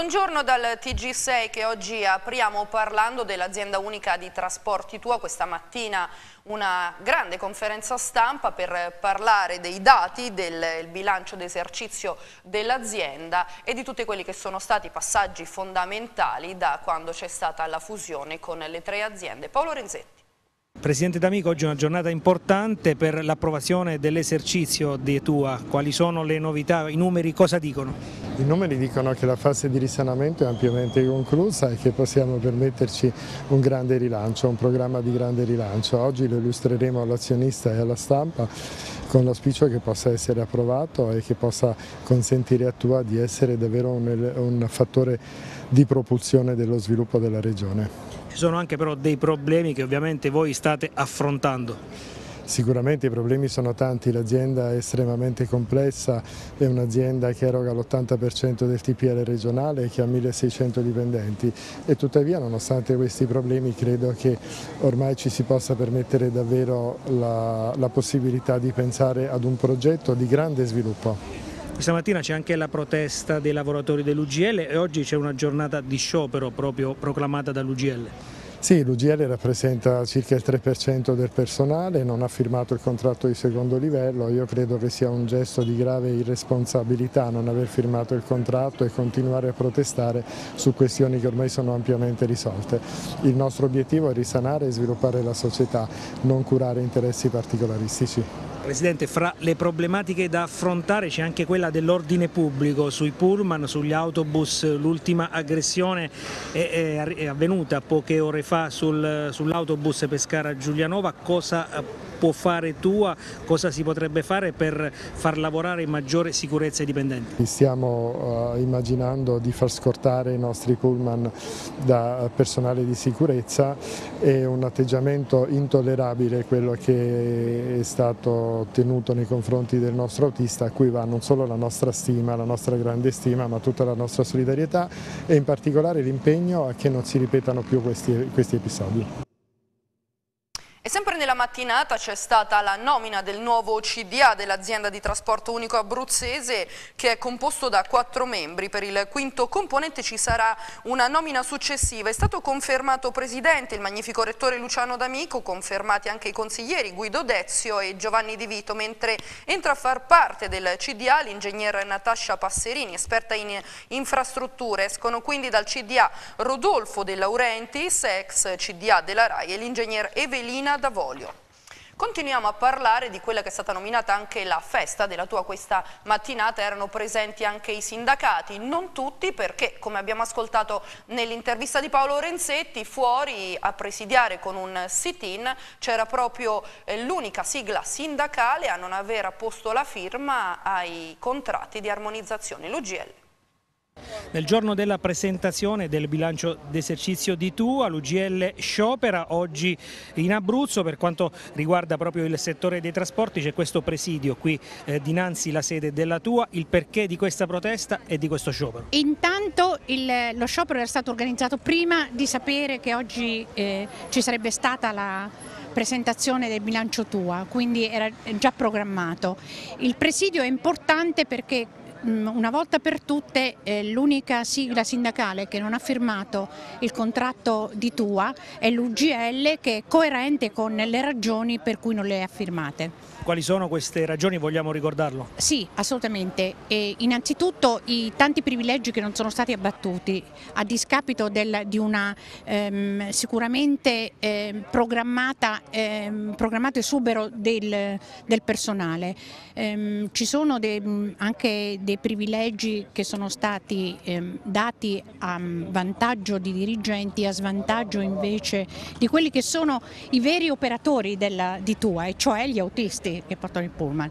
Buongiorno dal TG6 che oggi apriamo parlando dell'azienda unica di trasporti tua. Questa mattina una grande conferenza stampa per parlare dei dati del bilancio d'esercizio dell'azienda e di tutti quelli che sono stati passaggi fondamentali da quando c'è stata la fusione con le tre aziende. Paolo Renzetti. Presidente D'Amico, oggi è una giornata importante per l'approvazione dell'esercizio di Tua. Quali sono le novità? I numeri cosa dicono? I numeri dicono che la fase di risanamento è ampiamente conclusa e che possiamo permetterci un grande rilancio, un programma di grande rilancio. Oggi lo illustreremo all'azionista e alla stampa con l'auspicio che possa essere approvato e che possa consentire a Tua di essere davvero un, un fattore di propulsione dello sviluppo della regione. Ci sono anche però dei problemi che ovviamente voi state affrontando. Sicuramente i problemi sono tanti, l'azienda è estremamente complessa, è un'azienda che eroga l'80% del TPL regionale e che ha 1600 dipendenti e tuttavia nonostante questi problemi credo che ormai ci si possa permettere davvero la, la possibilità di pensare ad un progetto di grande sviluppo. Questa mattina c'è anche la protesta dei lavoratori dell'UGL e oggi c'è una giornata di sciopero proprio proclamata dall'UGL. Sì, l'UGL rappresenta circa il 3% del personale, non ha firmato il contratto di secondo livello, io credo che sia un gesto di grave irresponsabilità non aver firmato il contratto e continuare a protestare su questioni che ormai sono ampiamente risolte. Il nostro obiettivo è risanare e sviluppare la società, non curare interessi particolaristici. Presidente, fra le problematiche da affrontare c'è anche quella dell'ordine pubblico sui pullman, sugli autobus, l'ultima aggressione è, è, avvenuta poche ore fa sul, sull'autobus Pescara-Giulianova, cosa può fare tua, cosa si potrebbe fare per far lavorare in maggiore sicurezza i dipendenti? Stiamo uh, immaginando di far scortare i nostri pullman da personale di sicurezza, è un atteggiamento intollerabile quello che è stato tenuto nei confronti del nostro autista a cui va non solo la nostra stima, la nostra grande stima ma tutta la nostra solidarietà e in particolare l'impegno a che non si ripetano più questi, questi episodi. Sempre nella mattinata c'è stata la nomina del nuovo CDA dell'azienda di trasporto unico abruzzese che è composto da quattro membri. Per il quinto componente ci sarà una nomina successiva. È stato confermato presidente il magnifico rettore Luciano D'Amico, confermati anche i consiglieri Guido Dezio e Giovanni Di Vito, mentre entra a far parte del CDA l'ingegner Natascia Passerini, esperta in infrastrutture. Escono quindi dal CDA Rodolfo De Laurentiis, ex CDA della RAI e l'ingegner Evelina D'Avolio. Continuiamo a parlare di quella che è stata nominata anche la festa della tua questa mattinata, erano presenti anche i sindacati, non tutti perché come abbiamo ascoltato nell'intervista di Paolo Renzetti, fuori a presidiare con un sit-in c'era proprio eh, l'unica sigla sindacale a non aver apposto la firma ai contratti di armonizzazione, l'UGL. Nel giorno della presentazione del bilancio d'esercizio di Tua, l'UGL sciopera oggi in Abruzzo per quanto riguarda proprio il settore dei trasporti, c'è questo presidio qui eh, dinanzi la sede della Tua, il perché di questa protesta e di questo sciopero? Intanto il, lo sciopero era stato organizzato prima di sapere che oggi eh, ci sarebbe stata la presentazione del bilancio tua, quindi era già programmato. Il presidio è importante perché una volta per tutte eh, l'unica sigla sindacale che non ha firmato il contratto di Tua è l'UGL che è coerente con le ragioni per cui non le ha firmate. Quali sono queste ragioni? Vogliamo ricordarlo? Sì, assolutamente. E innanzitutto i tanti privilegi che non sono stati abbattuti a discapito del, di una ehm, sicuramente ehm, programmata, ehm, programmato esubero del, del personale. Ehm, ci sono de, anche dei privilegi che sono stati ehm, dati a vantaggio di dirigenti, a svantaggio invece di quelli che sono i veri operatori della, di TUA, e cioè gli autisti che portano il pullman.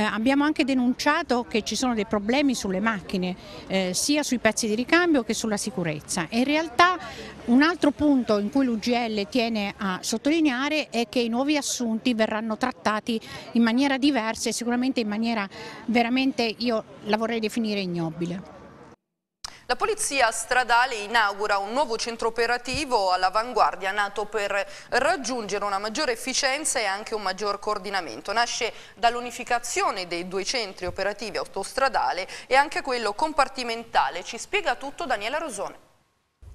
Eh, abbiamo anche denunciato che ci sono dei problemi sulle macchine, eh, sia sui pezzi di ricambio che sulla sicurezza. E in realtà un altro punto in cui l'UGL tiene a sottolineare è che i nuovi assunti verranno trattati in maniera diversa e sicuramente in maniera veramente, io la vorrei definire ignobile. La Polizia Stradale inaugura un nuovo centro operativo all'avanguardia nato per raggiungere una maggiore efficienza e anche un maggior coordinamento. Nasce dall'unificazione dei due centri operativi autostradale e anche quello compartimentale. Ci spiega tutto Daniela Rosone.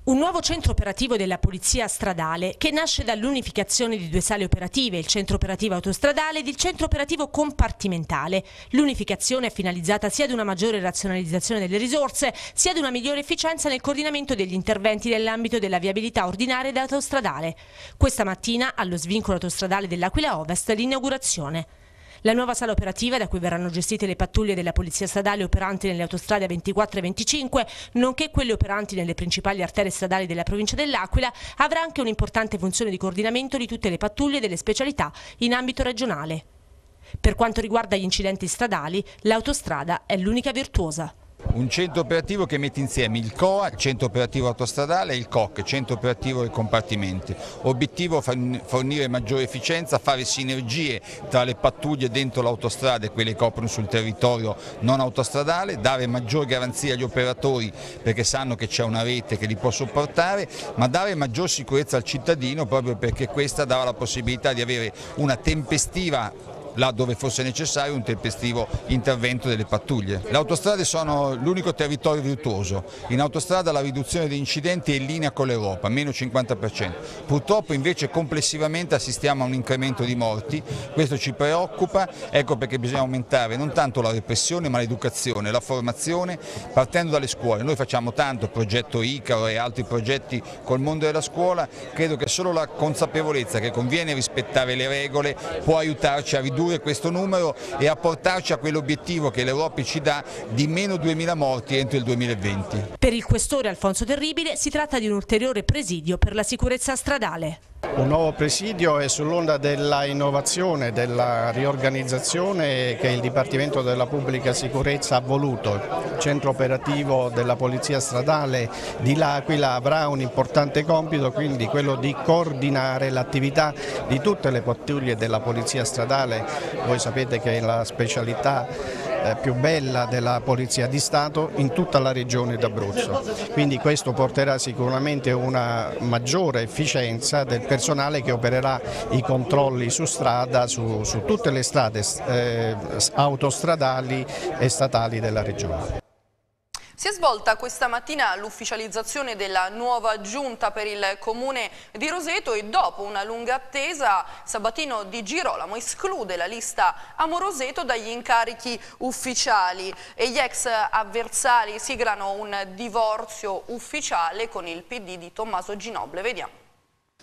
Un nuovo centro operativo della Polizia Stradale che nasce dall'unificazione di due sale operative, il centro operativo autostradale ed il centro operativo compartimentale. L'unificazione è finalizzata sia ad una maggiore razionalizzazione delle risorse, sia ad una migliore efficienza nel coordinamento degli interventi nell'ambito della viabilità ordinaria ed autostradale. Questa mattina, allo svincolo autostradale dell'Aquila Ovest, l'inaugurazione. La nuova sala operativa, da cui verranno gestite le pattuglie della Polizia Stradale operanti nelle autostrade 24 e 25, nonché quelle operanti nelle principali arterie stradali della provincia dell'Aquila, avrà anche un'importante funzione di coordinamento di tutte le pattuglie delle specialità in ambito regionale. Per quanto riguarda gli incidenti stradali, l'autostrada è l'unica virtuosa. Un centro operativo che mette insieme il COA, il centro operativo autostradale e il COC, centro operativo dei compartimenti. Obiettivo fornire maggiore efficienza, fare sinergie tra le pattuglie dentro l'autostrada e quelle che operano sul territorio non autostradale, dare maggiore garanzia agli operatori perché sanno che c'è una rete che li può sopportare, ma dare maggior sicurezza al cittadino proprio perché questa dava la possibilità di avere una tempestiva là dove fosse necessario un tempestivo intervento delle pattuglie. Le autostrade sono l'unico territorio virtuoso, in autostrada la riduzione degli incidenti è in linea con l'Europa, meno 50%. Purtroppo invece complessivamente assistiamo a un incremento di morti, questo ci preoccupa, ecco perché bisogna aumentare non tanto la repressione ma l'educazione, la formazione partendo dalle scuole. Noi facciamo tanto, progetto Icaro e altri progetti col mondo della scuola, credo che solo la consapevolezza che conviene rispettare le regole può aiutarci a ridurre ridurre questo numero e a portarci a quell'obiettivo che l'Europa ci dà di meno 2.000 morti entro il 2020. Per il questore Alfonso Terribile si tratta di un ulteriore presidio per la sicurezza stradale. Un nuovo presidio è sull'onda della innovazione, della riorganizzazione che il Dipartimento della Pubblica Sicurezza ha voluto. Il centro operativo della Polizia Stradale di L'Aquila avrà un importante compito, quindi quello di coordinare l'attività di tutte le pattuglie della Polizia Stradale. Voi sapete che la specialità eh, più bella della Polizia di Stato in tutta la regione d'Abruzzo. Quindi questo porterà sicuramente una maggiore efficienza del personale che opererà i controlli su strada, su, su tutte le strade eh, autostradali e statali della regione. Si è svolta questa mattina l'ufficializzazione della nuova giunta per il comune di Roseto e dopo una lunga attesa Sabatino di Girolamo esclude la lista Amoroseto dagli incarichi ufficiali e gli ex avversari siglano un divorzio ufficiale con il PD di Tommaso Ginoble. Vediamo.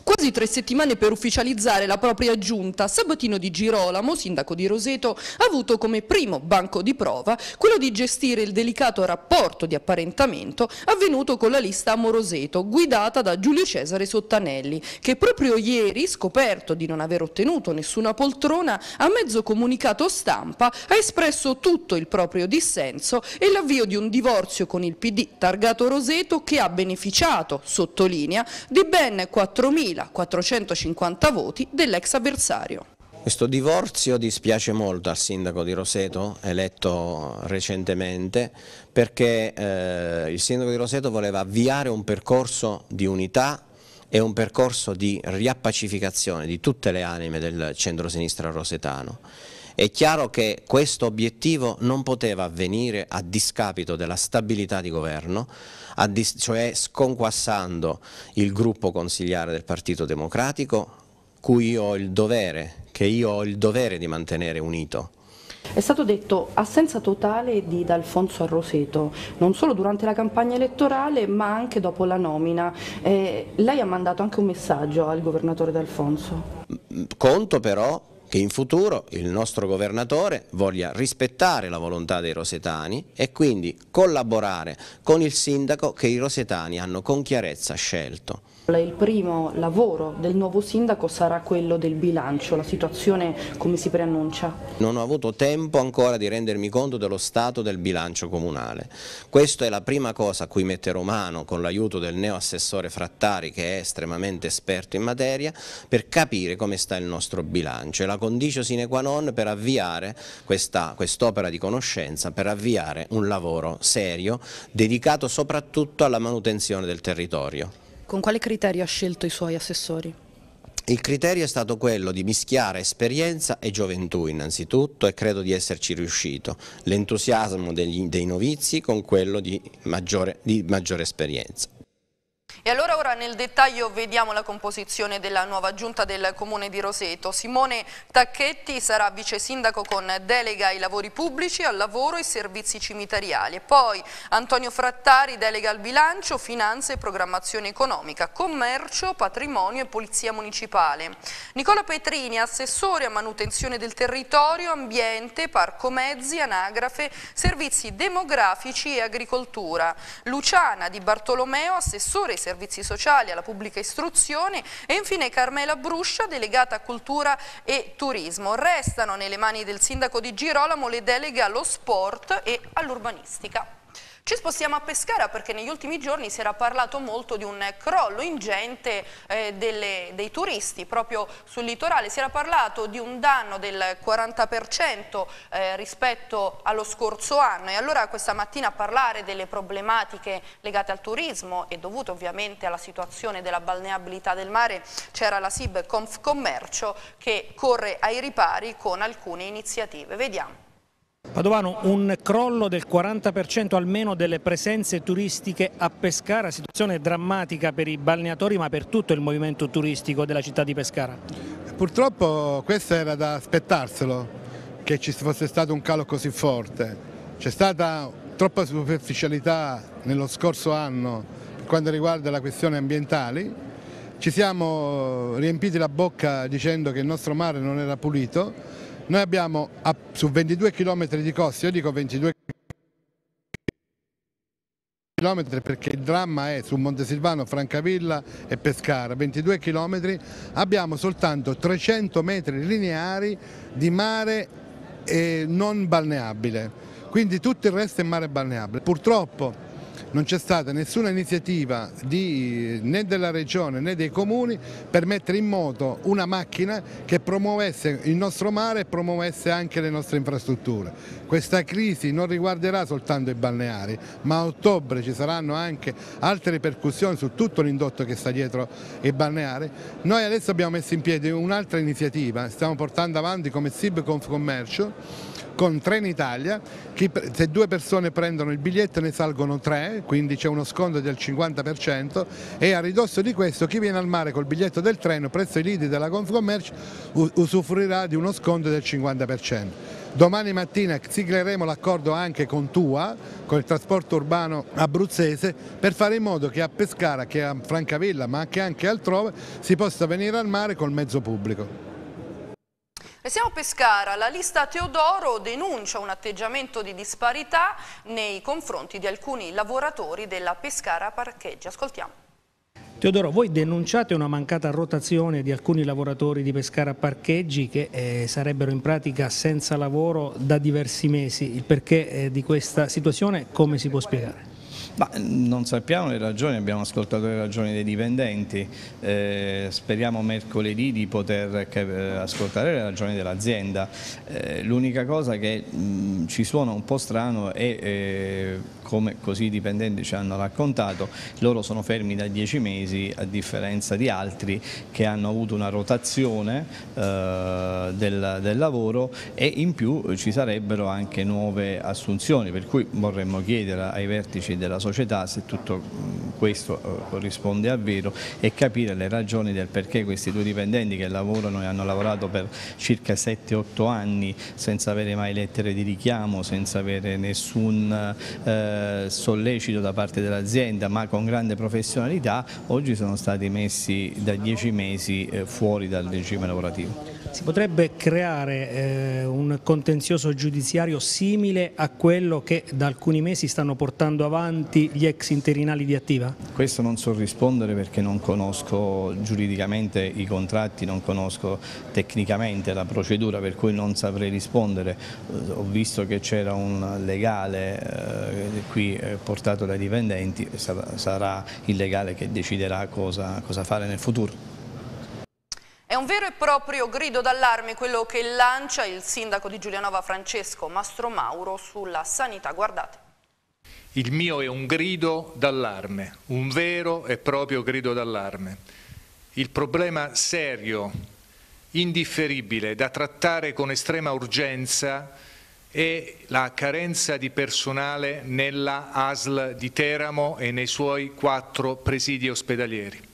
Quasi tre settimane per ufficializzare la propria giunta, Sabatino di Girolamo, sindaco di Roseto, ha avuto come primo banco di prova quello di gestire il delicato rapporto di apparentamento avvenuto con la lista Amoroseto, guidata da Giulio Cesare Sottanelli, che proprio ieri, scoperto di non aver ottenuto nessuna poltrona, a mezzo comunicato stampa ha espresso tutto il proprio dissenso e l'avvio di un divorzio con il PD targato Roseto che ha beneficiato, sottolinea, di ben 4.000 2.450 voti dell'ex avversario. Questo divorzio dispiace molto al sindaco di Roseto, eletto recentemente, perché eh, il sindaco di Roseto voleva avviare un percorso di unità e un percorso di riappacificazione di tutte le anime del centro-sinistra rosetano. È chiaro che questo obiettivo non poteva avvenire a discapito della stabilità di governo, cioè sconquassando il gruppo consigliare del Partito Democratico, cui io ho il dovere, che io ho il dovere di mantenere unito. È stato detto assenza totale di D'Alfonso a Roseto, non solo durante la campagna elettorale ma anche dopo la nomina. Eh, lei ha mandato anche un messaggio al governatore D'Alfonso. Conto però che in futuro il nostro governatore voglia rispettare la volontà dei rosetani e quindi collaborare con il sindaco che i rosetani hanno con chiarezza scelto. Il primo lavoro del nuovo sindaco sarà quello del bilancio, la situazione come si preannuncia? Non ho avuto tempo ancora di rendermi conto dello stato del bilancio comunale. Questa è la prima cosa a cui metterò mano con l'aiuto del neo assessore Frattari che è estremamente esperto in materia per capire come sta il nostro bilancio. Condicio sine qua non per avviare quest'opera di conoscenza, per avviare un lavoro serio dedicato soprattutto alla manutenzione del territorio. Con quale criterio ha scelto i suoi assessori? Il criterio è stato quello di mischiare esperienza e gioventù innanzitutto e credo di esserci riuscito, l'entusiasmo dei novizi con quello di maggiore, di maggiore esperienza. E allora ora nel dettaglio vediamo la composizione della nuova giunta del comune di Roseto. Simone Tacchetti sarà vice sindaco con delega ai lavori pubblici, al lavoro e servizi cimitariali. E poi Antonio Frattari delega al bilancio, finanze e programmazione economica, commercio, patrimonio e polizia municipale. Nicola Petrini assessore a manutenzione del territorio, ambiente, parco mezzi, anagrafe, servizi demografici e agricoltura. Luciana Di Bartolomeo assessore servizi sociali, alla pubblica istruzione e infine Carmela Bruscia, delegata a cultura e turismo. Restano nelle mani del sindaco di Girolamo le deleghe allo sport e all'urbanistica. Ci spostiamo a Pescara perché negli ultimi giorni si era parlato molto di un crollo ingente eh, delle, dei turisti proprio sul litorale, si era parlato di un danno del 40% eh, rispetto allo scorso anno e allora questa mattina a parlare delle problematiche legate al turismo e dovute ovviamente alla situazione della balneabilità del mare c'era la SIB Confcommercio che corre ai ripari con alcune iniziative. Vediamo. Padovano, un crollo del 40% almeno delle presenze turistiche a Pescara, situazione drammatica per i balneatori ma per tutto il movimento turistico della città di Pescara. Purtroppo questo era da aspettarselo, che ci fosse stato un calo così forte. C'è stata troppa superficialità nello scorso anno per quanto riguarda la questione ambientali, ci siamo riempiti la bocca dicendo che il nostro mare non era pulito, noi abbiamo su 22 km di costi, io dico 22 km perché il dramma è su Montesilvano, Francavilla e Pescara, 22 km, abbiamo soltanto 300 metri lineari di mare non balneabile, quindi tutto il resto è mare balneabile. Purtroppo non c'è stata nessuna iniziativa di, né della regione né dei comuni per mettere in moto una macchina che promuovesse il nostro mare e promuovesse anche le nostre infrastrutture. Questa crisi non riguarderà soltanto i balneari, ma a ottobre ci saranno anche altre ripercussioni su tutto l'indotto che sta dietro i balneari. Noi adesso abbiamo messo in piedi un'altra iniziativa, stiamo portando avanti come SIB Confcommercio con Trenitalia, se due persone prendono il biglietto ne salgono tre, quindi c'è uno sconto del 50% e a ridosso di questo chi viene al mare col biglietto del treno presso i lidi della Confcommercio usufruirà di uno sconto del 50%. Domani mattina sigleremo l'accordo anche con Tua, con il trasporto urbano abruzzese, per fare in modo che a Pescara, che a Francavilla, ma anche altrove, si possa venire al mare col mezzo pubblico. Restiamo a Pescara, la lista Teodoro denuncia un atteggiamento di disparità nei confronti di alcuni lavoratori della Pescara Parcheggi. Ascoltiamo. Teodoro, voi denunciate una mancata rotazione di alcuni lavoratori di Pescara Parcheggi che eh, sarebbero in pratica senza lavoro da diversi mesi. Il perché eh, di questa situazione come si può spiegare? Ma non sappiamo le ragioni, abbiamo ascoltato le ragioni dei dipendenti, eh, speriamo mercoledì di poter ascoltare le ragioni dell'azienda. Eh, L'unica cosa che mh, ci suona un po' strano è eh, come così i dipendenti ci hanno raccontato, loro sono fermi da dieci mesi a differenza di altri che hanno avuto una rotazione eh, del, del, lavoro e in più ci sarebbero anche nuove assunzioni, per cui vorremmo chiedere ai vertici della società se tutto questo eh, corrisponde a vero e capire le ragioni del perché questi due dipendenti che lavorano e hanno lavorato per circa 7-8 anni senza avere mai lettere di richiamo, senza avere nessun eh, eh, sollecito da parte dell'azienda ma con grande professionalità oggi sono stati messi da dieci mesi eh, fuori dal regime lavorativo. Si potrebbe creare eh, un contenzioso giudiziario simile a quello che da alcuni mesi stanno portando avanti gli ex interinali di Attiva? Questo non so rispondere perché non conosco giuridicamente i contratti, non conosco tecnicamente la procedura per cui non saprei rispondere. Eh, ho visto che c'era un legale eh, qui eh, portato dai dipendenti, sarà il legale che deciderà cosa, cosa fare nel futuro. È un vero e proprio grido d'allarme quello che lancia il sindaco di Giulianova Francesco Mastro Mauro sulla sanità. Guardate. Il mio è un grido d'allarme, un vero e proprio grido d'allarme. Il problema serio, indifferibile, da trattare con estrema urgenza è la carenza di personale nella ASL di Teramo e nei suoi quattro presidi ospedalieri.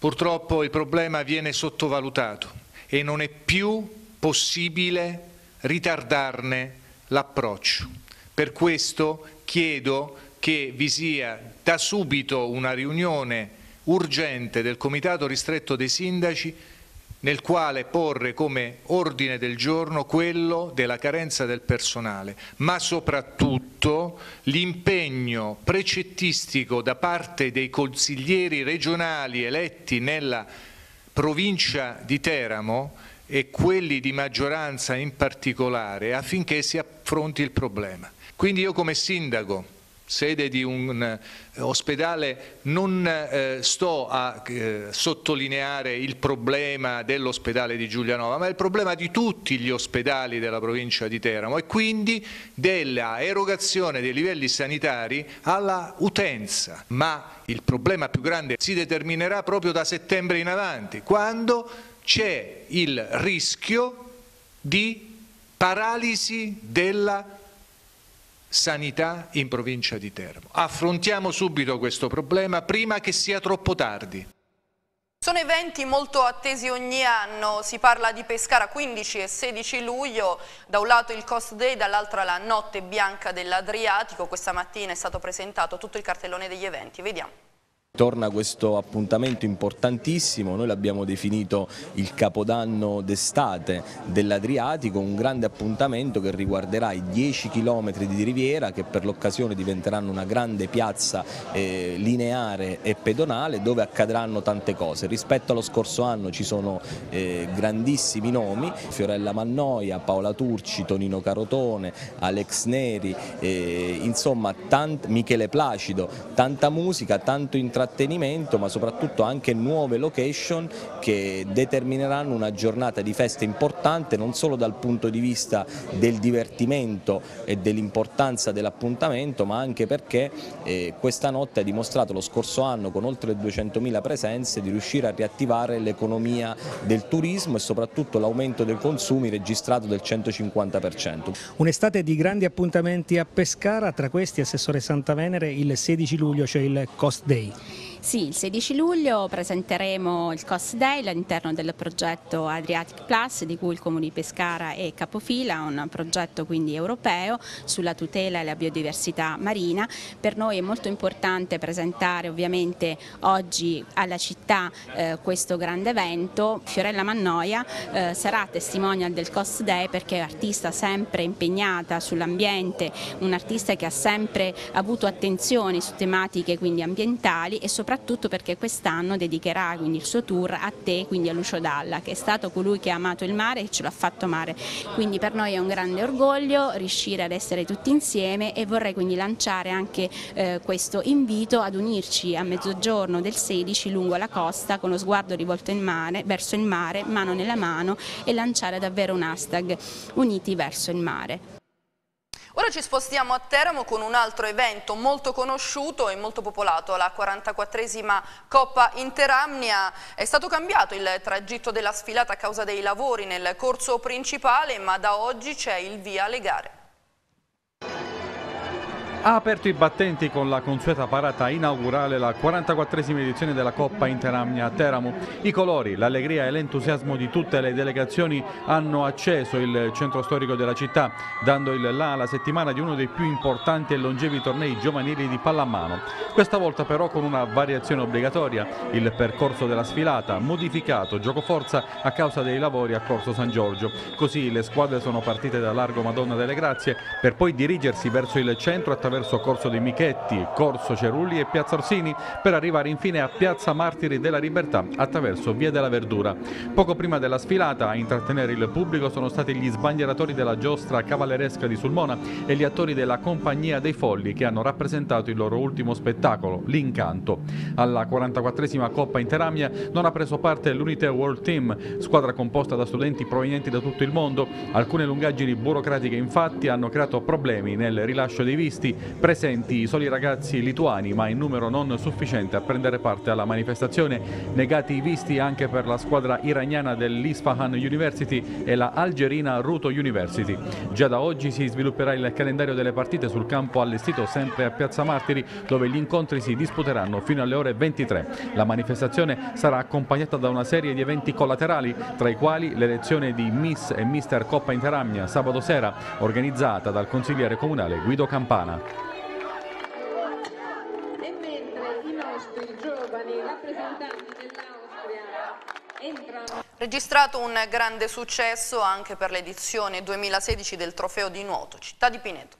Purtroppo il problema viene sottovalutato e non è più possibile ritardarne l'approccio. Per questo chiedo che vi sia da subito una riunione urgente del Comitato ristretto dei sindaci nel quale porre come ordine del giorno quello della carenza del personale, ma soprattutto l'impegno precettistico da parte dei consiglieri regionali eletti nella provincia di Teramo e quelli di maggioranza in particolare affinché si affronti il problema. Quindi io come sindaco sede di un eh, ospedale, non eh, sto a eh, sottolineare il problema dell'ospedale di Giulianova, ma il problema di tutti gli ospedali della provincia di Teramo e quindi della erogazione dei livelli sanitari alla utenza. Ma il problema più grande si determinerà proprio da settembre in avanti, quando c'è il rischio di paralisi della sanità in provincia di Teramo. Affrontiamo subito questo problema prima che sia troppo tardi. Sono eventi molto attesi ogni anno, si parla di Pescara 15 e 16 luglio, da un lato il Cost Day, dall'altro la Notte Bianca dell'Adriatico, questa mattina è stato presentato tutto il cartellone degli eventi, vediamo. Torna questo appuntamento importantissimo, noi l'abbiamo definito il capodanno d'estate dell'Adriatico, un grande appuntamento che riguarderà i 10 km di riviera che per l'occasione diventeranno una grande piazza eh, lineare e pedonale dove accadranno tante cose. Rispetto allo scorso anno ci sono eh, grandissimi nomi, Fiorella Mannoia, Paola Turci, Tonino Carotone, Alex Neri, eh, insomma Michele Placido, tanta musica, tanto intrattenimento intrattenimento ma soprattutto anche nuove location che determineranno una giornata di festa importante non solo dal punto di vista del divertimento e dell'importanza dell'appuntamento ma anche perché eh, questa notte ha dimostrato lo scorso anno con oltre 200.000 presenze di riuscire a riattivare l'economia del turismo e soprattutto l'aumento dei consumi registrato del 150%. Un'estate di grandi appuntamenti a Pescara, tra questi Assessore Santa Venere il 16 luglio, cioè il Cost Day. Sì, il 16 luglio presenteremo il Cost Day all'interno del progetto Adriatic Plus di cui il Comune di Pescara è capofila, un progetto quindi europeo sulla tutela e la biodiversità marina. Per noi è molto importante presentare ovviamente oggi alla città eh, questo grande evento. Fiorella Mannoia eh, sarà testimonial del Cost Day perché è artista sempre impegnata sull'ambiente, un artista che ha sempre avuto attenzione su tematiche quindi ambientali e soprattutto soprattutto perché quest'anno dedicherà quindi il suo tour a te, quindi a Lucio Dalla, che è stato colui che ha amato il mare e ce l'ha fatto amare. Quindi per noi è un grande orgoglio riuscire ad essere tutti insieme e vorrei quindi lanciare anche eh, questo invito ad unirci a mezzogiorno del 16 lungo la costa con lo sguardo rivolto in mare, verso il mare, mano nella mano e lanciare davvero un hashtag uniti verso il mare. Ora ci spostiamo a Teramo con un altro evento molto conosciuto e molto popolato, la 44esima Coppa Interamnia. È stato cambiato il tragitto della sfilata a causa dei lavori nel corso principale, ma da oggi c'è il via alle gare ha aperto i battenti con la consueta parata inaugurale la 44esima edizione della Coppa Interamnia a Teramo. I colori, l'allegria e l'entusiasmo di tutte le delegazioni hanno acceso il centro storico della città, dando il là alla settimana di uno dei più importanti e longevi tornei giovanili di pallamano. Questa volta però con una variazione obbligatoria, il percorso della sfilata, modificato gioco forza a causa dei lavori a Corso San Giorgio. Così le squadre sono partite da Largo Madonna delle Grazie per poi dirigersi verso il centro attraverso attraverso Corso dei Michetti, Corso Cerulli e Piazza Orsini per arrivare infine a Piazza Martiri della Libertà attraverso Via della Verdura. Poco prima della sfilata a intrattenere il pubblico sono stati gli sbandieratori della giostra cavalleresca di Sulmona e gli attori della Compagnia dei Folli che hanno rappresentato il loro ultimo spettacolo, L'Incanto. Alla 44esima Coppa Interamia non ha preso parte l'Unite World Team, squadra composta da studenti provenienti da tutto il mondo. Alcune lungaggini burocratiche infatti hanno creato problemi nel rilascio dei visti, presenti i soli ragazzi lituani ma in numero non sufficiente a prendere parte alla manifestazione, negati i visti anche per la squadra iraniana dell'Isfahan University e la algerina Ruto University. Già da oggi si svilupperà il calendario delle partite sul campo allestito sempre a Piazza Martiri dove gli incontri si disputeranno fino alle ore 23. La manifestazione sarà accompagnata da una serie di eventi collaterali tra i quali l'elezione di Miss e Mister Coppa Interamnia sabato sera organizzata dal consigliere comunale Guido Campana. Registrato un grande successo anche per l'edizione 2016 del Trofeo di Nuoto Città di Pineto.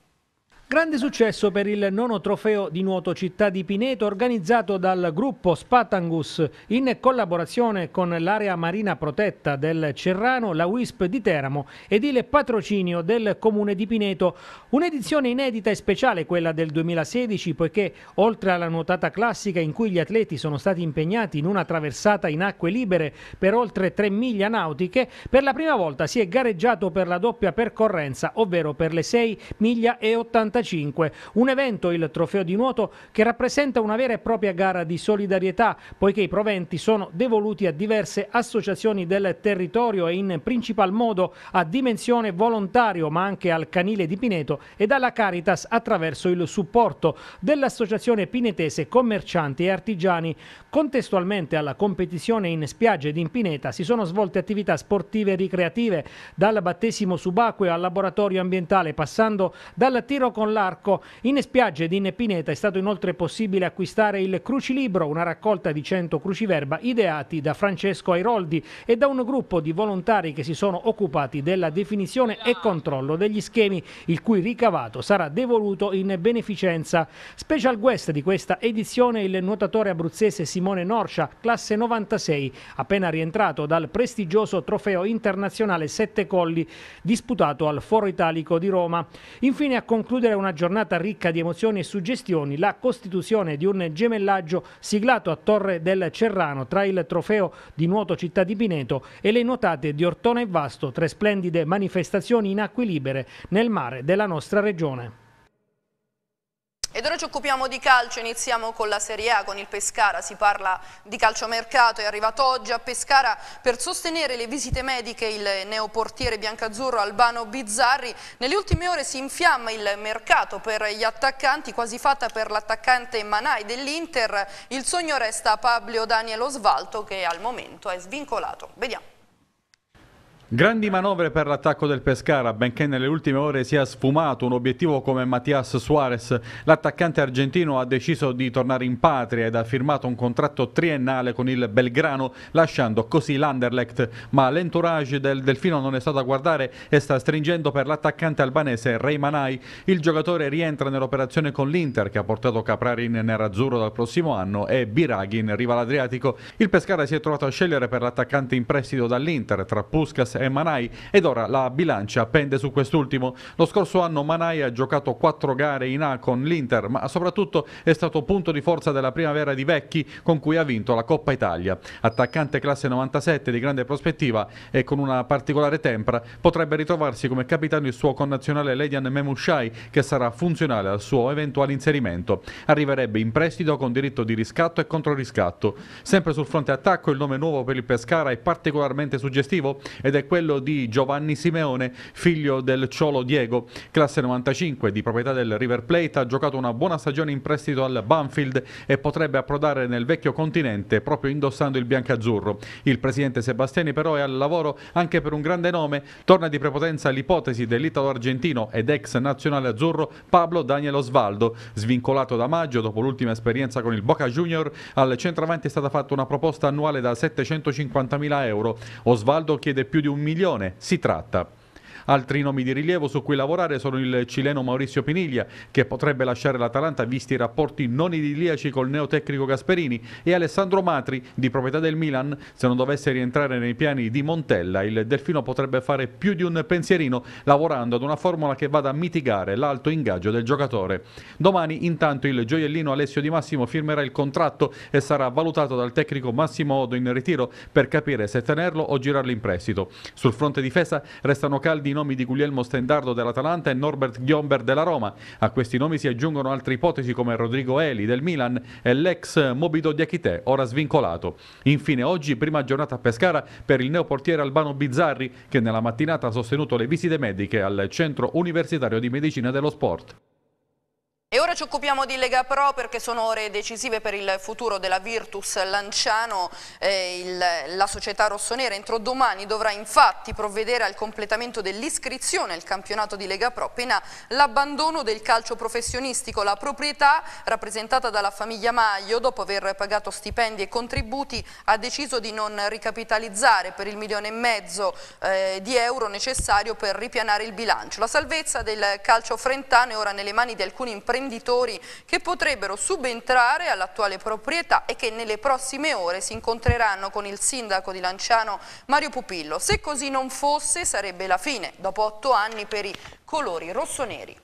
Grande successo per il nono trofeo di nuoto Città di Pineto organizzato dal gruppo Spatangus in collaborazione con l'area marina protetta del Cerrano, la WISP di Teramo ed il patrocinio del comune di Pineto. Un'edizione inedita e speciale quella del 2016 poiché oltre alla nuotata classica in cui gli atleti sono stati impegnati in una traversata in acque libere per oltre 3 miglia nautiche, per la prima volta si è gareggiato per la doppia percorrenza, ovvero per le 6 miglia e 85 un evento, il trofeo di nuoto, che rappresenta una vera e propria gara di solidarietà, poiché i proventi sono devoluti a diverse associazioni del territorio e in principal modo a dimensione volontario, ma anche al canile di Pineto e alla Caritas attraverso il supporto dell'Associazione Pinetese Commercianti e Artigiani. Contestualmente alla competizione in spiagge ed in Pineta si sono svolte attività sportive e ricreative, dal battesimo subacqueo al laboratorio ambientale, passando dal tiro con l'arco. In spiagge ed in Pineta è stato inoltre possibile acquistare il Crucilibro, una raccolta di 100 cruciverba ideati da Francesco Airoldi e da un gruppo di volontari che si sono occupati della definizione e controllo degli schemi, il cui ricavato sarà devoluto in beneficenza. Special guest di questa edizione il nuotatore abruzzese Simone Norcia, classe 96, appena rientrato dal prestigioso trofeo internazionale Sette Colli disputato al Foro Italico di Roma. Infine a concludere una giornata ricca di emozioni e suggestioni, la costituzione di un gemellaggio siglato a Torre del Cerrano tra il trofeo di nuoto Città di Pineto e le nuotate di Ortona e Vasto, tre splendide manifestazioni in acque libere nel mare della nostra regione. Ed ora ci occupiamo di calcio, iniziamo con la Serie A, con il Pescara, si parla di calciomercato, è arrivato oggi a Pescara per sostenere le visite mediche il neoportiere biancazzurro Albano Bizzarri. Nelle ultime ore si infiamma il mercato per gli attaccanti, quasi fatta per l'attaccante Manai dell'Inter. Il sogno resta a Pablo Daniel Osvaldo che al momento è svincolato. Vediamo. Grandi manovre per l'attacco del Pescara, benché nelle ultime ore sia sfumato un obiettivo come Mattias Suarez. L'attaccante argentino ha deciso di tornare in patria ed ha firmato un contratto triennale con il Belgrano, lasciando così l'Anderlecht. Ma l'entourage del Delfino non è stato a guardare e sta stringendo per l'attaccante albanese Rey Manai. Il giocatore rientra nell'operazione con l'Inter, che ha portato Caprari in nerazzurro dal prossimo anno, e Biraghi in riva all'Adriatico. Il Pescara si è trovato a scegliere per l'attaccante in prestito dall'Inter tra Puskas e Manai ed ora la bilancia pende su quest'ultimo. Lo scorso anno Manai ha giocato quattro gare in A con l'Inter, ma soprattutto è stato punto di forza della primavera di Vecchi con cui ha vinto la Coppa Italia. Attaccante classe 97 di grande prospettiva e con una particolare tempra, potrebbe ritrovarsi come capitano il suo connazionale Ledian Memushai che sarà funzionale al suo eventuale inserimento. Arriverebbe in prestito con diritto di riscatto e controriscatto. Sempre sul fronte attacco il nome nuovo per il Pescara è particolarmente suggestivo ed è quello di Giovanni Simeone, figlio del Ciolo Diego, classe 95 di proprietà del River Plate, ha giocato una buona stagione in prestito al Banfield e potrebbe approdare nel vecchio continente proprio indossando il biancazzurro. Il presidente Sebastiani però è al lavoro anche per un grande nome, torna di prepotenza l'ipotesi dell'italo-argentino ed ex nazionale azzurro Pablo Daniel Osvaldo, svincolato da maggio dopo l'ultima esperienza con il Boca Junior, al centravanti è stata fatta una proposta annuale da 750.000 euro. Osvaldo chiede più di un milione, si tratta. Altri nomi di rilievo su cui lavorare sono il cileno Maurizio Piniglia, che potrebbe lasciare l'Atalanta visti i rapporti non idilliaci col neotecnico Gasperini, e Alessandro Matri, di proprietà del Milan. Se non dovesse rientrare nei piani di Montella, il Delfino potrebbe fare più di un pensierino lavorando ad una formula che vada a mitigare l'alto ingaggio del giocatore. Domani intanto il gioiellino Alessio Di Massimo firmerà il contratto e sarà valutato dal tecnico Massimo Odo in ritiro per capire se tenerlo o girarlo in prestito. Sul fronte difesa restano caldi i nomi di Guglielmo Stendardo dell'Atalanta e Norbert Ghiomber della Roma. A questi nomi si aggiungono altre ipotesi come Rodrigo Eli del Milan e l'ex Mobido Diachite, ora svincolato. Infine oggi prima giornata a Pescara per il neoportiere Albano Bizzarri che nella mattinata ha sostenuto le visite mediche al Centro Universitario di Medicina dello Sport. E ora ci occupiamo di Lega Pro perché sono ore decisive per il futuro della Virtus Lanciano. Eh, il, la società rossonera entro domani dovrà infatti provvedere al completamento dell'iscrizione al campionato di Lega Pro, pena l'abbandono del calcio professionistico. La proprietà, rappresentata dalla famiglia Maglio, dopo aver pagato stipendi e contributi, ha deciso di non ricapitalizzare per il milione e mezzo eh, di euro necessario per ripianare il bilancio. La salvezza del calcio frentano è ora nelle mani di alcuni imprenditori imprenditori che potrebbero subentrare all'attuale proprietà e che nelle prossime ore si incontreranno con il sindaco di Lanciano Mario Pupillo. Se così non fosse sarebbe la fine, dopo otto anni, per i colori rossoneri.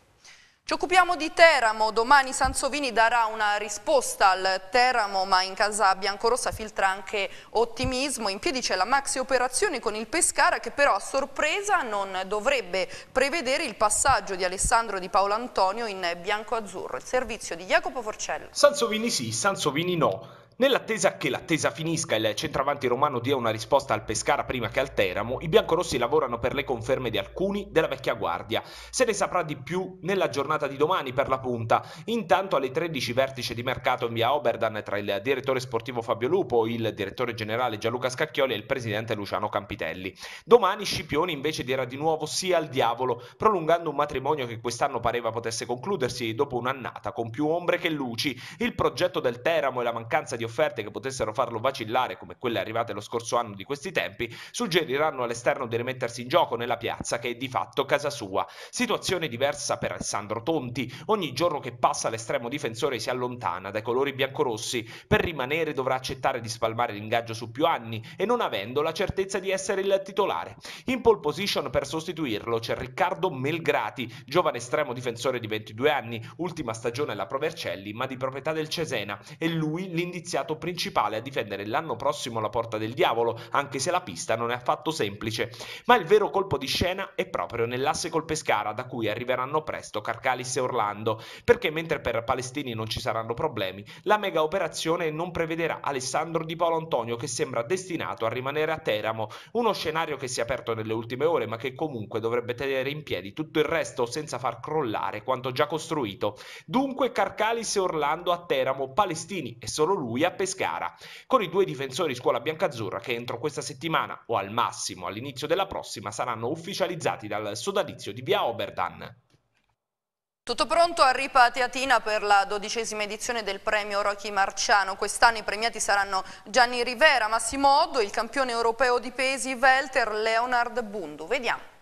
Ci occupiamo di Teramo, domani Sansovini darà una risposta al Teramo ma in casa biancorossa filtra anche ottimismo, in piedi c'è la maxi operazione con il Pescara che però a sorpresa non dovrebbe prevedere il passaggio di Alessandro Di Paolo Antonio in bianco-azzurro, il servizio di Jacopo Forcello. Sansovini sì, Sansovini no. Nell'attesa che l'attesa finisca e il centravanti romano dia una risposta al Pescara prima che al Teramo, i biancorossi lavorano per le conferme di alcuni della vecchia guardia. Se ne saprà di più nella giornata di domani per la punta. Intanto alle 13 vertice di mercato in via Oberdan tra il direttore sportivo Fabio Lupo, il direttore generale Gianluca Scacchioli e il presidente Luciano Campitelli. Domani Scipioni invece dirà di nuovo sì al diavolo, prolungando un matrimonio che quest'anno pareva potesse concludersi dopo un'annata con più ombre che luci. Il progetto del Teramo e la mancanza di offerte che potessero farlo vacillare come quelle arrivate lo scorso anno di questi tempi, suggeriranno all'esterno di rimettersi in gioco nella piazza che è di fatto casa sua. Situazione diversa per Alessandro Tonti. Ogni giorno che passa l'estremo difensore si allontana dai colori biancorossi. Per rimanere dovrà accettare di spalmare l'ingaggio su più anni e non avendo la certezza di essere il titolare. In pole position per sostituirlo c'è Riccardo Melgrati, giovane estremo difensore di 22 anni, ultima stagione alla Provercelli ma di proprietà del Cesena, e lui l'indiziato iniziato principale a difendere l'anno prossimo la porta del diavolo, anche se la pista non è affatto semplice. Ma il vero colpo di scena è proprio nell'asse col Pescara, da cui arriveranno presto Carcalis e Orlando, perché mentre per Palestini non ci saranno problemi, la mega operazione non prevederà Alessandro Di Paolo Antonio che sembra destinato a rimanere a Teramo, uno scenario che si è aperto nelle ultime ore ma che comunque dovrebbe tenere in piedi tutto il resto senza far crollare quanto già costruito. Dunque Carcalis e Orlando a Teramo, Palestini e solo lui a Pescara, con i due difensori scuola biancazzurra che entro questa settimana o al massimo all'inizio della prossima saranno ufficializzati dal sodalizio di via Oberdan. Tutto pronto a Ripa a Teatina per la dodicesima edizione del premio Rocky Marciano. Quest'anno i premiati saranno Gianni Rivera, Massimo Oddo, il campione europeo di pesi Welter Leonard Bundu. Vediamo.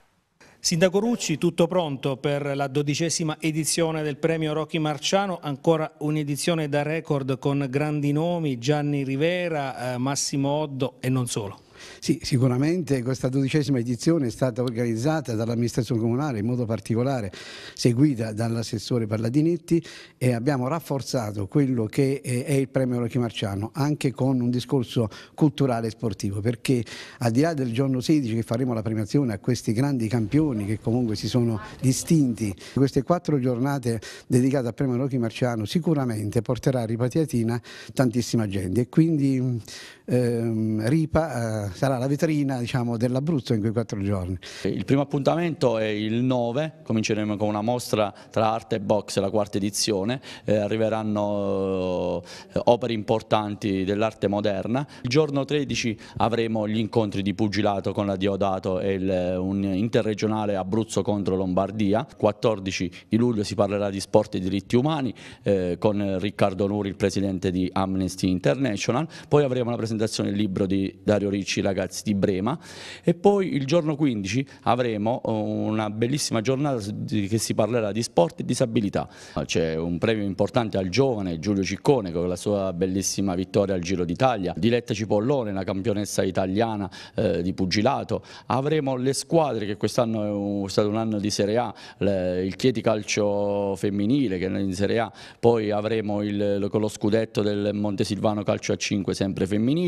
Sindaco Rucci, tutto pronto per la dodicesima edizione del premio Rocky Marciano, ancora un'edizione da record con grandi nomi, Gianni Rivera, eh, Massimo Oddo e non solo. Sì, sicuramente questa dodicesima edizione è stata organizzata dall'amministrazione comunale, in modo particolare seguita dall'assessore Palladinetti e abbiamo rafforzato quello che è il premio Rocchi Marciano anche con un discorso culturale e sportivo perché al di là del giorno 16 che faremo la premiazione a questi grandi campioni che comunque si sono distinti, queste quattro giornate dedicate al premio Rocchi Marciano sicuramente porterà a Ripatiatina tantissima gente. E quindi ehm, Ripa eh, sarà la vetrina diciamo, dell'Abruzzo in quei quattro giorni. Il primo appuntamento è il 9, cominceremo con una mostra tra arte e box, la quarta edizione, eh, arriveranno eh, opere importanti dell'arte moderna. Il giorno 13 avremo gli incontri di pugilato con la Diodato e il, un interregionale Abruzzo contro Lombardia. 14 di luglio si parlerà di sport e diritti umani eh, con Riccardo Nuri, il presidente di Amnesty International. Poi avremo una presentazione presentazione del libro di Dario Ricci, Ragazzi di Brema. E poi il giorno 15 avremo una bellissima giornata che si parlerà di sport e disabilità. C'è un premio importante al giovane Giulio Ciccone con la sua bellissima vittoria al Giro d'Italia, Diletta Cipollone, la campionessa italiana eh, di pugilato, avremo le squadre che quest'anno è stato un anno di Serie A, le, il Chieti Calcio femminile che è in Serie A, poi avremo il, con lo scudetto del Montesilvano Calcio a 5 sempre femminile,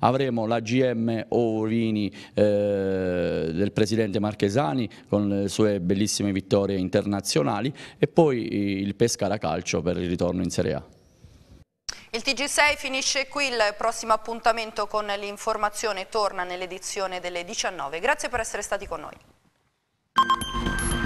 avremo la GM Orini eh, del presidente Marchesani con le sue bellissime vittorie internazionali e poi il Pescara Calcio per il ritorno in Serie A. Il TG6 finisce qui, il prossimo appuntamento con l'informazione torna nell'edizione delle 19. Grazie per essere stati con noi.